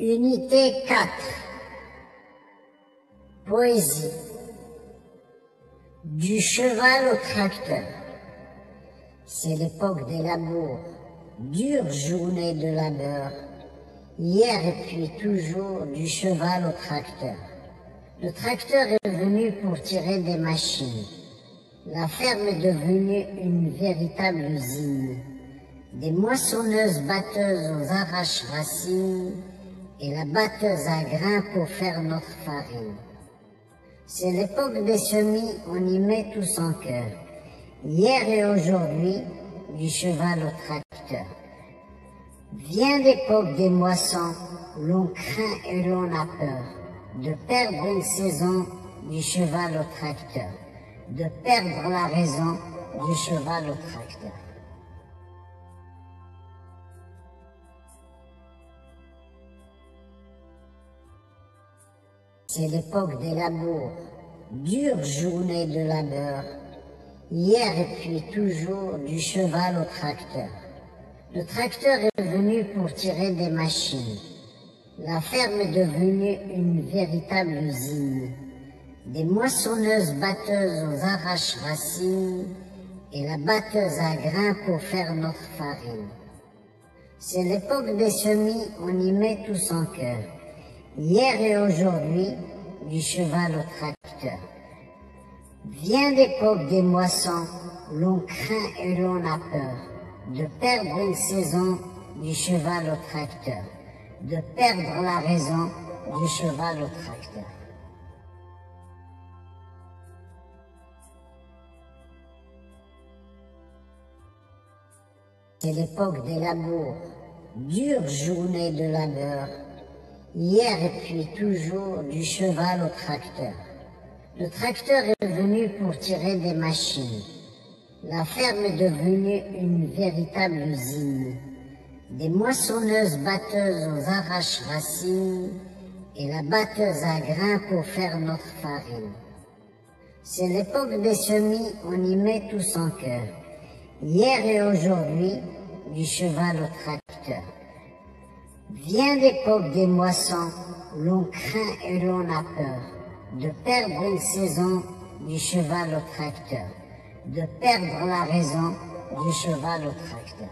Unité 4 Poésie Du cheval au tracteur C'est l'époque des labours, dure journée de labeur, hier et puis toujours du cheval au tracteur. Le tracteur est venu pour tirer des machines. La ferme est devenue une véritable usine. Des moissonneuses batteuses aux arraches-racines et la batteuse à grains pour faire notre farine. C'est l'époque des semis, on y met tout son cœur. Hier et aujourd'hui, du cheval au tracteur. Vient l'époque des moissons, l'on craint et l'on a peur de perdre une saison du cheval au tracteur, de perdre la raison du cheval au tracteur. C'est l'époque des labours, dure journée de labeur, hier et puis toujours du cheval au tracteur. Le tracteur est venu pour tirer des machines. La ferme est devenue une véritable usine. Des moissonneuses batteuses aux arraches-racines et la batteuse à grains pour faire notre farine. C'est l'époque des semis, on y met tout son cœur hier et aujourd'hui, du cheval au tracteur. Vient l'époque des moissons, l'on craint et l'on a peur de perdre une saison du cheval au tracteur, de perdre la raison du cheval au tracteur. C'est l'époque des labours, dure journée de labeur, hier et puis toujours du cheval au tracteur. Le tracteur est venu pour tirer des machines. La ferme est devenue une véritable usine. Des moissonneuses batteuses aux arraches-racines et la batteuse à grains pour faire notre farine. C'est l'époque des semis, on y met tout son cœur. Hier et aujourd'hui, du cheval au tracteur. Vient l'époque des moissons, l'on craint et l'on a peur de perdre une saison du cheval au tracteur, de perdre la raison du cheval au tracteur.